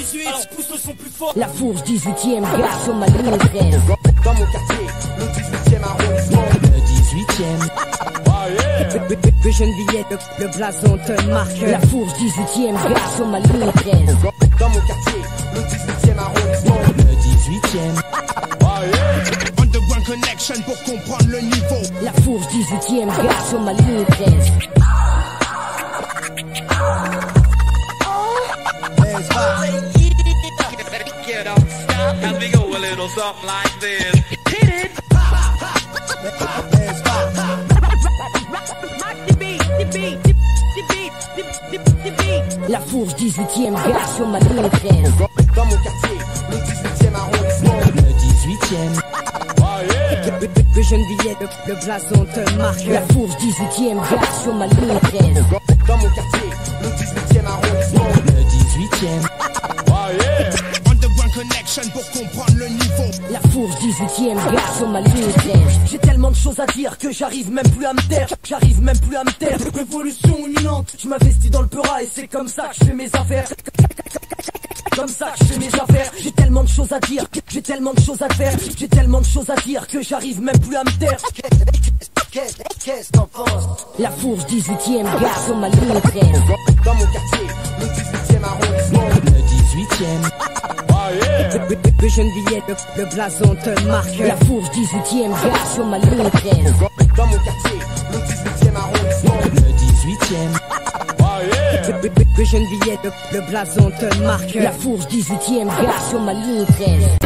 18, pousse le son plus fort. La fourche 18ème, gare sur ma ligne 13. Dans mon quartier, le 18e arrondissement. Le 18ème, Que jeune billet, le, le blason te marque. La fourche 18ème, gare sur ma ligne 13. Dans mon quartier, le 18e arrondissement. le 18ème, Underground Connection pour comprendre le niveau. La fourche 18ème, gare sur ma ligne 13. And we go a little something like this? Hit it. La fourche 18ème, gare sur ma ligne 13. Dans mon quartier, le 18e arrondissement. le 18ème, Que jeune billet, le, le blason te marque. La fourche 18ème, gare sur ma ligne 13. Dans mon quartier, le 18e arrondissement. le 18ème, Connection pour comprendre le niveau. La fourche 18ème, gare sur ma ligne 13. J'ai tellement de choses à dire que j'arrive même plus à me taire. J'arrive même plus à me taire. Révolution imminente. Je m'investis dans le peura et c'est comme ça que je fais mes affaires. Comme ça que je fais mes affaires. J'ai tellement de choses à dire. J'ai tellement de choses à faire. J'ai tellement de choses à dire que j'arrive même plus à me taire. Qu'est-ce qu'en penses La fourche 18ème, gare sur ma ligne 13. Dans mon quartier, le 18e arrondissement. le 18ème, Que jeune billet, le, le blason te marque. La fourche 18ème, gare sur ma ligne 13. Dans mon quartier, le 18e arrondissement. le 18ème, Que jeune billet, le, le blason te marque. La fourche 18ème, gare sur ma ligne 13.